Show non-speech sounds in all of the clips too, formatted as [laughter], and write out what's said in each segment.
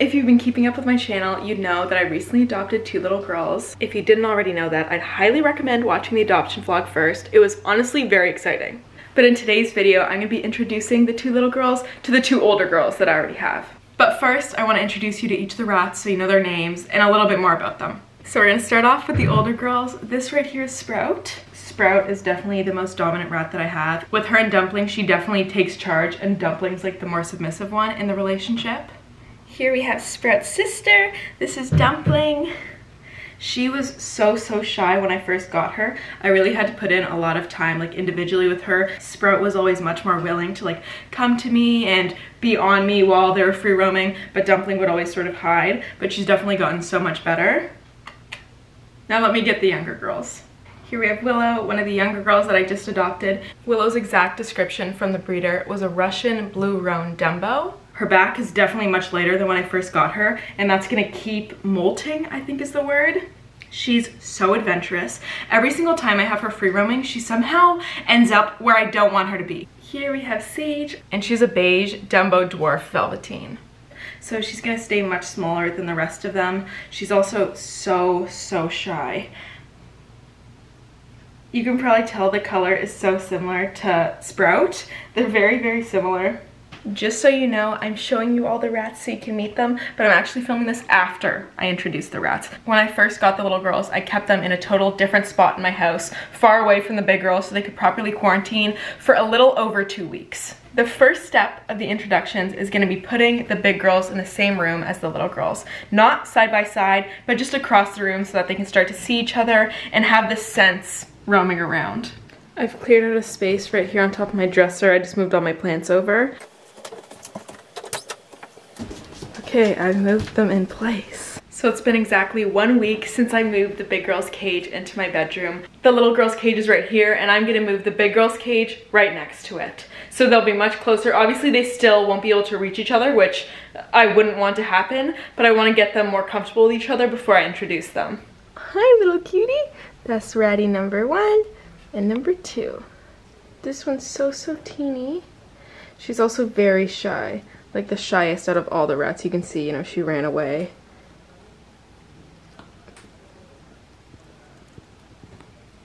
If you've been keeping up with my channel, you'd know that I recently adopted two little girls. If you didn't already know that, I'd highly recommend watching the adoption vlog first. It was honestly very exciting. But in today's video, I'm gonna be introducing the two little girls to the two older girls that I already have. But first, I wanna introduce you to each of the rats so you know their names and a little bit more about them. So we're gonna start off with the older girls. This right here is Sprout. Sprout is definitely the most dominant rat that I have. With her and Dumpling, she definitely takes charge and Dumpling's like the more submissive one in the relationship. Here we have Sprout's sister. This is Dumpling. She was so, so shy when I first got her. I really had to put in a lot of time, like individually with her. Sprout was always much more willing to like come to me and be on me while they were free roaming, but Dumpling would always sort of hide, but she's definitely gotten so much better. Now let me get the younger girls. Here we have Willow, one of the younger girls that I just adopted. Willow's exact description from the breeder was a Russian Blue Roan Dumbo. Her back is definitely much lighter than when I first got her, and that's gonna keep molting, I think is the word. She's so adventurous. Every single time I have her free roaming, she somehow ends up where I don't want her to be. Here we have Sage, and she's a beige Dumbo Dwarf Velveteen. So she's gonna stay much smaller than the rest of them. She's also so, so shy. You can probably tell the color is so similar to Sprout. They're very, very similar. Just so you know, I'm showing you all the rats so you can meet them, but I'm actually filming this after I introduce the rats. When I first got the little girls, I kept them in a total different spot in my house, far away from the big girls so they could properly quarantine for a little over two weeks. The first step of the introductions is gonna be putting the big girls in the same room as the little girls. Not side by side, but just across the room so that they can start to see each other and have this sense roaming around. I've cleared out a space right here on top of my dresser. I just moved all my plants over. Okay, I've moved them in place. So it's been exactly one week since I moved the big girl's cage into my bedroom. The little girl's cage is right here and I'm gonna move the big girl's cage right next to it. So they'll be much closer. Obviously they still won't be able to reach each other, which I wouldn't want to happen, but I wanna get them more comfortable with each other before I introduce them. Hi little cutie. That's ratty number one and number two. This one's so, so teeny. She's also very shy like the shyest out of all the rats. You can see, you know, she ran away.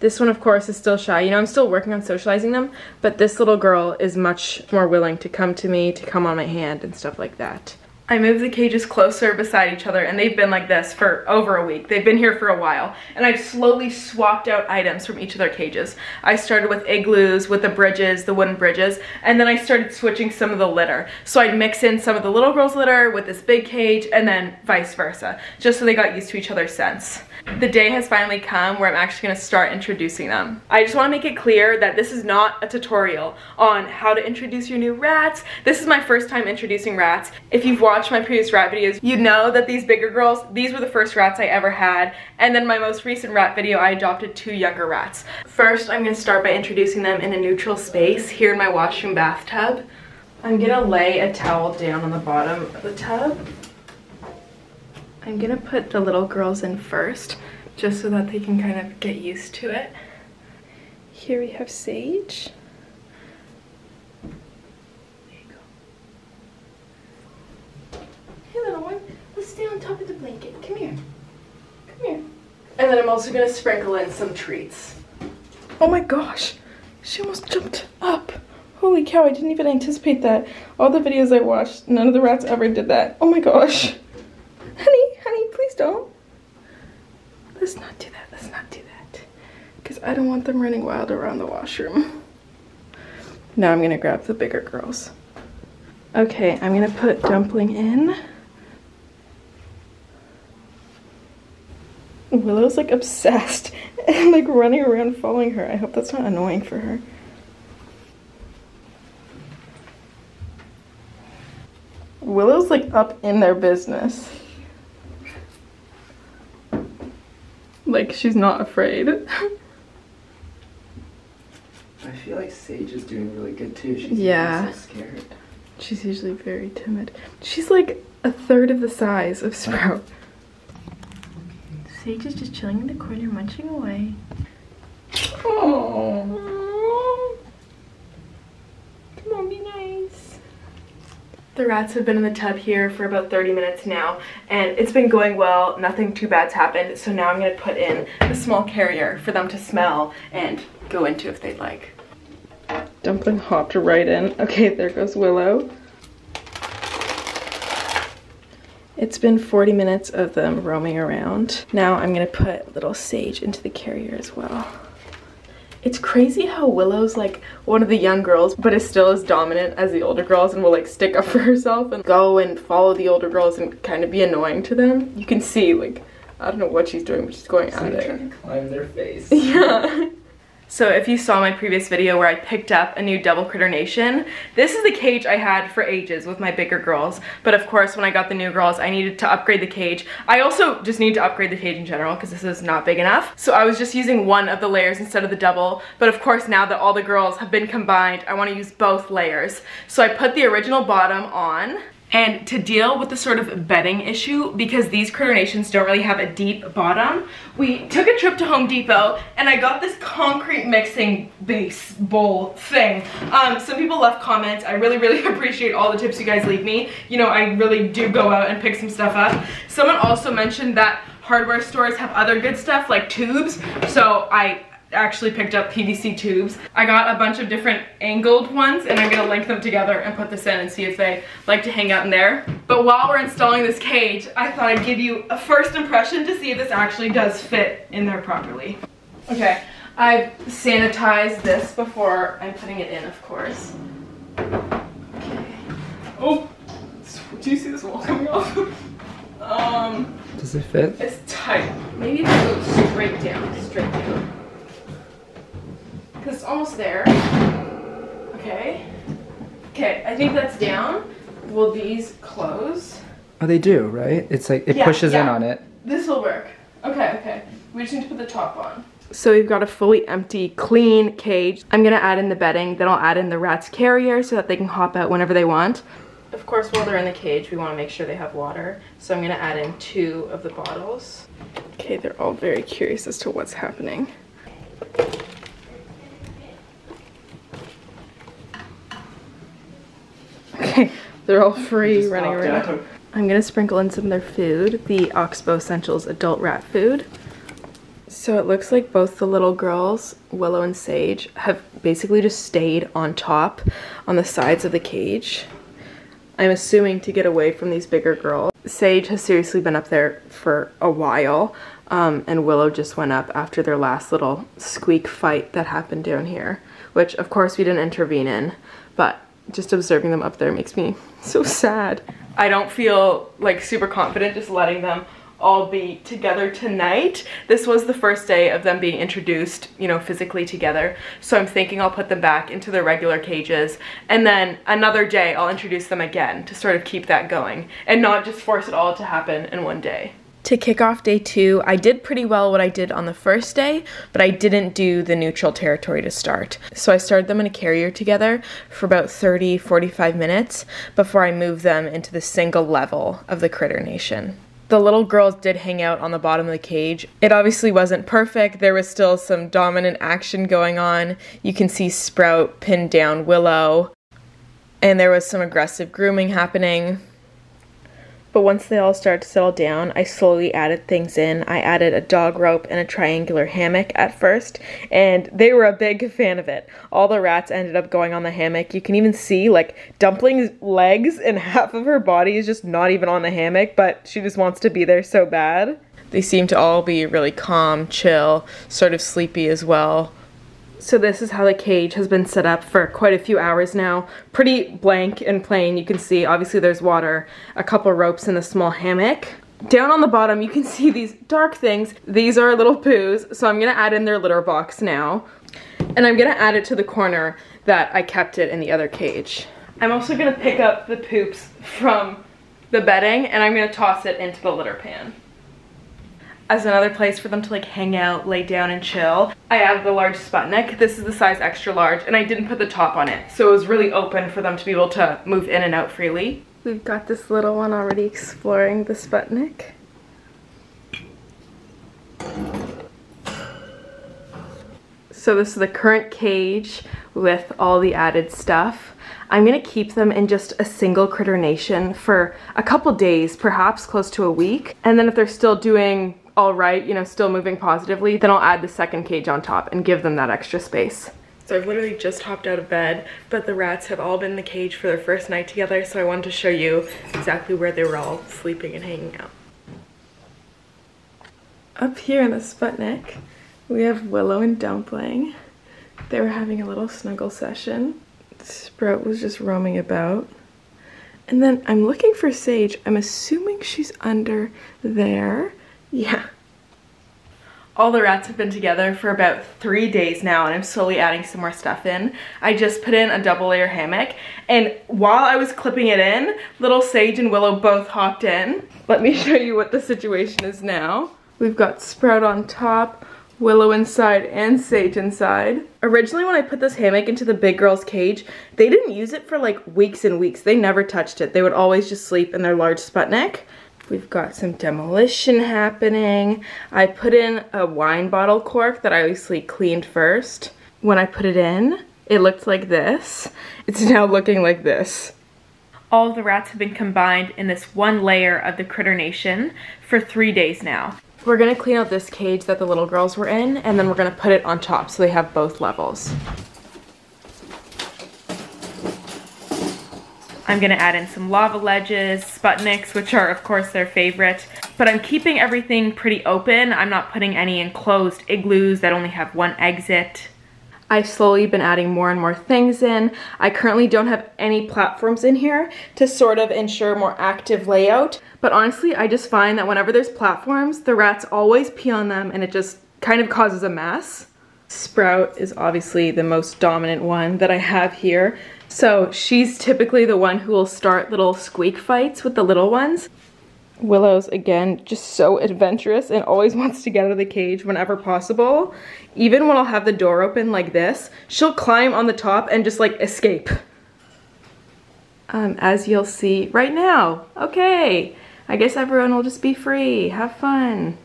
This one, of course, is still shy. You know, I'm still working on socializing them, but this little girl is much more willing to come to me, to come on my hand and stuff like that. I moved the cages closer beside each other and they've been like this for over a week. They've been here for a while and I've slowly swapped out items from each of their cages. I started with igloos, with the bridges, the wooden bridges, and then I started switching some of the litter. So I'd mix in some of the little girl's litter with this big cage and then vice versa, just so they got used to each other's scents. The day has finally come where I'm actually gonna start introducing them. I just wanna make it clear that this is not a tutorial on how to introduce your new rats. This is my first time introducing rats. If you've watched my previous rat videos, you know that these bigger girls, these were the first rats I ever had. And then my most recent rat video, I adopted two younger rats. First, I'm gonna start by introducing them in a neutral space here in my washroom bathtub. I'm gonna lay a towel down on the bottom of the tub I'm gonna put the little girls in first, just so that they can kind of get used to it. Here we have Sage. Hey little one, let's stay on top of the blanket. Come here. Come here. And then I'm also gonna sprinkle in some treats. Oh my gosh, she almost jumped up. Holy cow, I didn't even anticipate that. All the videos I watched, none of the rats ever did that. Oh my gosh. Honey, honey, please don't. Let's not do that. Let's not do that. Because I don't want them running wild around the washroom. Now I'm to grab the bigger girls. Okay, I'm to put Dumpling in. Willow's like obsessed [laughs] and like running around following her. I hope that's not annoying for her. Willow's like up in their business. Like she's not afraid. [laughs] I feel like Sage is doing really good too. She's yeah. so scared. She's usually very timid. She's like a third of the size of Sprout. Sage is just chilling in the corner munching away. Oh. Come on, be nice. The rats have been in the tub here for about 30 minutes now, and it's been going well. Nothing too bad's happened, so now I'm gonna put in a small carrier for them to smell and go into if they'd like. Dumpling hopped right in. Okay, there goes Willow. It's been 40 minutes of them roaming around. Now I'm gonna put little Sage into the carrier as well. It's crazy how Willow's like one of the young girls, but is still as dominant as the older girls and will like stick up [laughs] for herself and go and follow the older girls and kind of be annoying to them. You can see like, I don't know what she's doing, but she's going It's at it. trying to climb their face. [laughs] Yeah. So if you saw my previous video where I picked up a new Double Critter Nation, this is the cage I had for ages with my bigger girls. But of course, when I got the new girls, I needed to upgrade the cage. I also just need to upgrade the cage in general because this is not big enough. So I was just using one of the layers instead of the double. But of course, now that all the girls have been combined, I want to use both layers. So I put the original bottom on. And to deal with the sort of bedding issue, because these critter nations don't really have a deep bottom, we took a trip to Home Depot and I got this concrete mixing base bowl thing. Um, some people left comments. I really, really [laughs] appreciate all the tips you guys leave me. You know, I really do go out and pick some stuff up. Someone also mentioned that hardware stores have other good stuff like tubes. So I actually picked up PVC tubes. I got a bunch of different angled ones and I'm gonna link them together and put this in and see if they like to hang out in there. But while we're installing this cage, I thought I'd give you a first impression to see if this actually does fit in there properly. Okay, I've sanitized this before I'm putting it in, of course. Okay. Oh, do you see this wall coming off? [laughs] um, Does it fit? it's tight. Maybe if I go straight down, straight down. Because it's almost there. Okay. Okay, I think that's down. Will these close? Oh, they do, right? It's like it Yeah, pushes in on it. This will work. Okay, okay. We just need to put the top on. So we've got a fully empty, clean cage. I'm gonna add in the bedding, then I'll add in the rat's carrier so that they can hop out whenever they want. Of course, while they're in the cage, we wanna make sure they have water. So I'm gonna add in two of the bottles. Okay, they're all very curious as to what's happening. Okay, [laughs] they're all free running around. out. I'm gonna sprinkle in some of their food, the Oxbow Essentials adult rat food. So it looks like both the little girls, Willow and Sage, have basically just stayed on top on the sides of the cage. I'm assuming to get away from these bigger girls. Sage has seriously been up there for a while, um, and Willow just went up after their last little squeak fight that happened down here, which of course we didn't intervene in, but just observing them up there makes me so sad. I don't feel like super confident just letting them all be together tonight. This was the first day of them being introduced, you know, physically together. So I'm thinking I'll put them back into their regular cages and then another day I'll introduce them again to sort of keep that going and not just force it all to happen in one day. To kick off day two, I did pretty well what I did on the first day, but I didn't do the neutral territory to start. So I started them in a carrier together for about 30, 45 minutes before I moved them into the single level of the Critter Nation. The little girls did hang out on the bottom of the cage. It obviously wasn't perfect. There was still some dominant action going on. You can see Sprout pinned down Willow, and there was some aggressive grooming happening. But once they all started to settle down, I slowly added things in. I added a dog rope and a triangular hammock at first, and they were a big [laughs] fan of it. All the rats ended up going on the hammock. You can even see like Dumpling's legs and [laughs] half of her body is just not even on the hammock, but she just wants to be there so bad. They seem to all be really calm, chill, sort of sleepy as well. So this is how the cage has been set up for quite a few hours now. Pretty blank and plain, you can see obviously there's water, a couple ropes and a small hammock. Down on the bottom you can [laughs] see these dark things. These are little poos, so I'm gonna add in their litter box now. And I'm gonna add it to the corner that I kept it in the other cage. I'm also gonna pick up the poops from the bedding and I'm gonna toss it into the litter pan as another place for them to like hang out, lay down and chill. I added the large Sputnik. This is the size extra large and I didn't put the top on it. So it was really open for them to be able to move in and out freely. We've got this little one already exploring the Sputnik. So this is the current cage with all the added stuff. I'm gonna keep them in just a single critter nation for a couple days, perhaps close to a week. And then if they're still doing all right, you know, still moving positively, then I'll add the second cage on top and give them that extra space. So I've literally just hopped out of bed, but the rats have all been in the cage for their first night together, so I wanted to show you exactly where they were all sleeping and hanging out. Up here in the Sputnik, we have Willow and Dumpling. They were having a little snuggle session. Sprout was just roaming about. And then I'm looking for Sage. I'm assuming she's under there. Yeah, all the rats have been together for about three days now and I'm slowly adding some more stuff in. I just put in a double layer hammock and while I was clipping it in, little Sage and Willow both hopped in. Let me [laughs] show you what the situation is now. We've got Sprout on top, Willow inside, and Sage inside. Originally when I put this hammock into the big girl's cage, they didn't use it for like weeks and weeks. They never touched it. They would always just sleep in their large Sputnik. We've got some demolition happening. I put in a wine bottle cork that I obviously cleaned first. When I put it in, it looked like this. It's [laughs] now looking like this. All the rats have been combined in this one layer of the Critter Nation for three days now. We're gonna clean out this cage that the little girls were in, and then we're gonna put it on top so they have both levels. I'm gonna add in some lava ledges, Sputniks, which are of course their favorite, but I'm keeping everything pretty open. I'm not putting any enclosed igloos that only have one exit. I've slowly been adding more and more things in. I currently don't have any platforms in here to sort of ensure more active layout, but honestly, I just find that whenever there's platforms, the rats always pee on them and it just kind of causes a mess. Sprout is obviously the most dominant one that I have here. So she's typically the one who will start little squeak fights with the little ones. Willow's, again, just so adventurous and always [laughs] wants to get out of the cage whenever possible. Even when I'll have the door open like this, she'll climb on the top and just like escape. Um, as you'll see right now. Okay, I guess everyone will just be free. Have fun.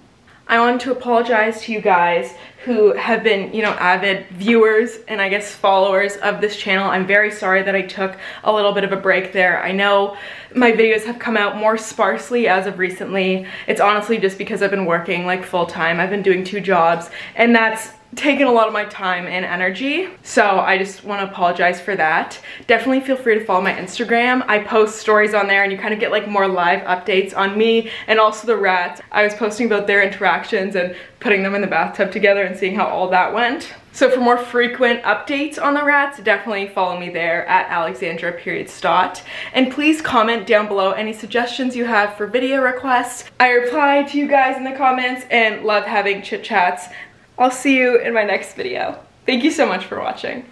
I wanted to apologize to you guys who have been, you know, avid viewers and I guess followers of this channel. I'm very sorry that I took a little bit of a break there. I know my videos have come out more sparsely as of recently. It's honestly just because I've been working like full time. I've been doing two jobs and that's taken a lot of my time and energy. So I just want to apologize for that. Definitely feel free to follow my Instagram. I post stories on there and you kind of get like more live updates on me and also the rats. I was posting about their interactions and putting them in the bathtub together and seeing how all that went. So for more frequent updates on the rats, definitely follow me there at Alexandra period Stott. And please comment down below any suggestions you have for video requests. I reply to you guys in the comments and love having chit chats I'll see you in my next video. Thank you so much for watching.